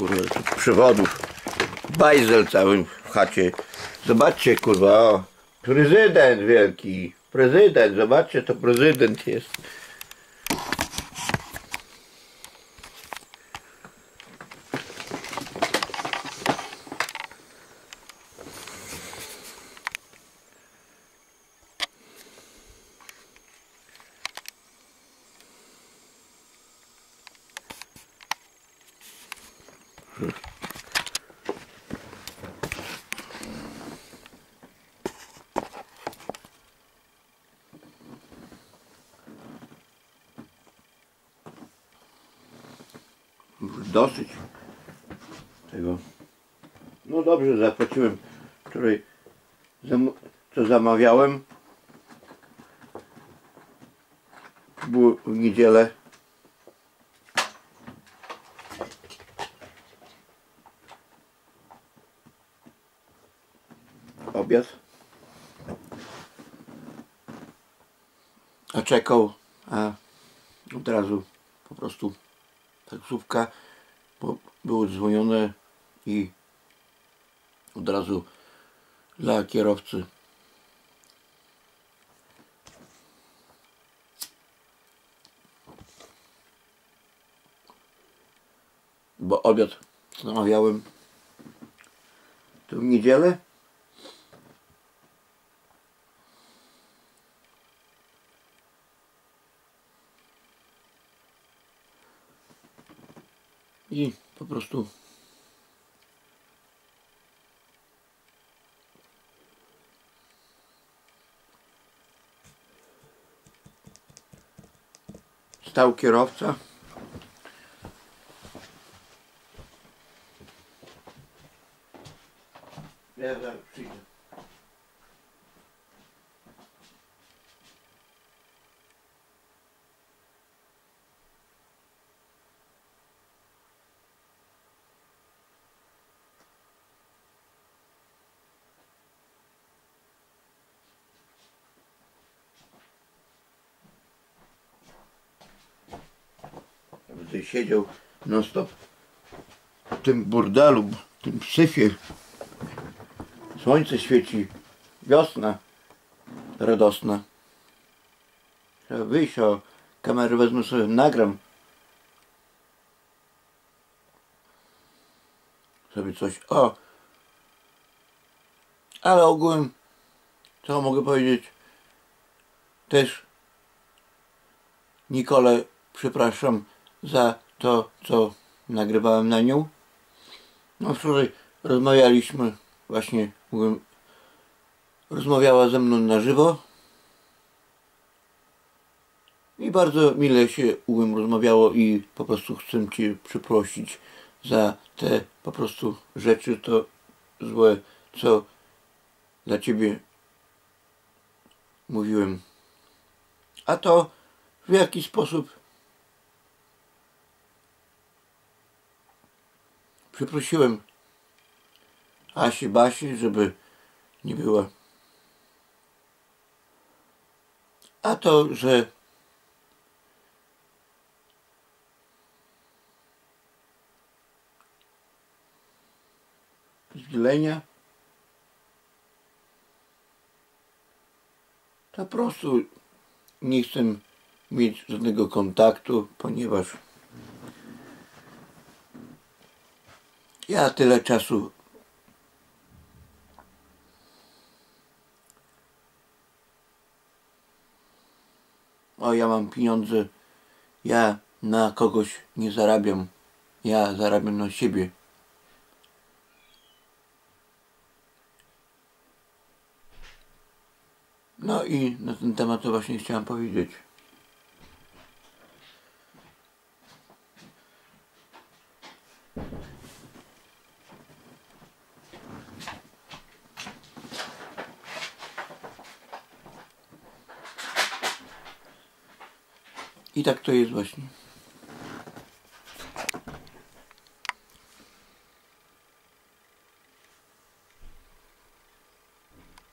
kurwa, przewodów. Bajzel cały w chacie. Zobaczcie, kurwa, o. Prezydent wielki. Prezydent, zobaczcie, to prezydent jest. Dosyć tego. No dobrze, zapłaciłem wczoraj, co zamawiałem. Było w niedzielę. Obiad. A czekał, a od razu po prostu taksówka, było dzwonione i od razu dla kierowcy. Bo obiad zamawiałem to w niedzielę. I po prostu. Stał kierowca ja zaraz przyjdę Ja bym tutaj siedział non stop w tym burdelu, w tym syfie. Słońce świeci, wiosna radosna. Trzeba wyjść, o kamerę wezmę sobie, nagram sobie coś. O! Ale ogółem, co mogę powiedzieć, też Nikolę przepraszam za to, co nagrywałem na nią. No wczoraj rozmawialiśmy, właśnie mówiłem, rozmawiała ze mną na żywo. I bardzo mile się ułem rozmawiało i po prostu chcę Cię przeprosić za te po prostu rzeczy to złe, co dla Ciebie mówiłem. A to w jaki sposób przeprosiłem Asi Basi, żeby nie była. A to, że zdzielenia to po prostu nie chcę mieć żadnego kontaktu, ponieważ ja tyle czasu. O ja mam pieniądze. Ja na kogoś nie zarabiam. Ja zarabiam na siebie. No i na ten temat to właśnie chciałem powiedzieć I tak to jest właśnie.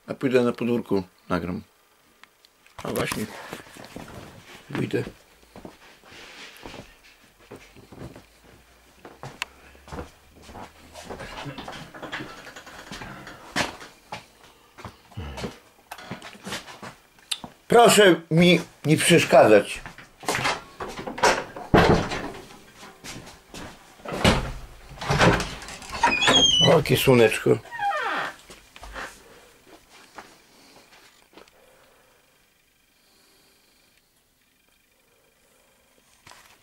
A pójdę na podwórku, nagram. A właśnie, wyjdę. Proszę mi nie przeszkadzać. O, jakie słoneczko.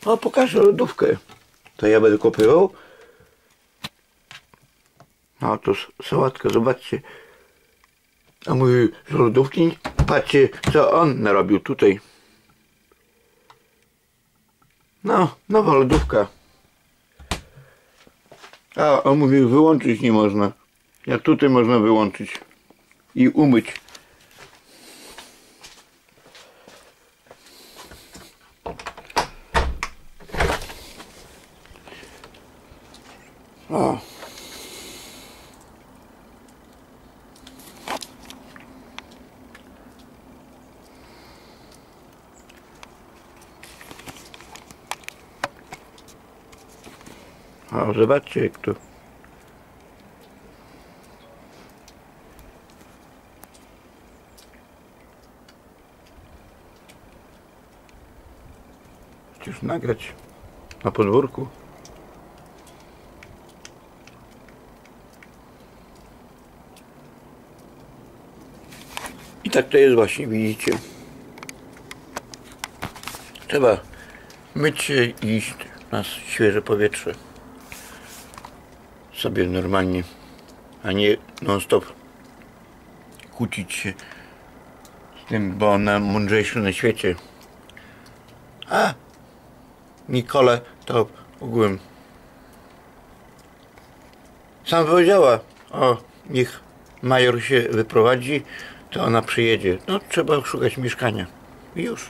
O, pokażę lodówkę. To ja będę kopywał. A to sałatka, zobaczcie. A mój z lodówki, patrzcie co on narobił tutaj. No, nowa lodówka. A on mówił wyłączyć nie można. Ja tutaj można wyłączyć i umyć. O. O, zobaczcie jak tu. Chcesz nagrać na podwórku? I tak to jest właśnie, widzicie. Trzeba myć się i iść na świeże powietrze. Sobie normalnie, a nie non stop kłócić się z tym, bo on mądrzejszy na świecie. A Nikole to ogółem sam powiedziała, o niech major się wyprowadzi, to ona przyjedzie. No trzeba szukać mieszkania. I już.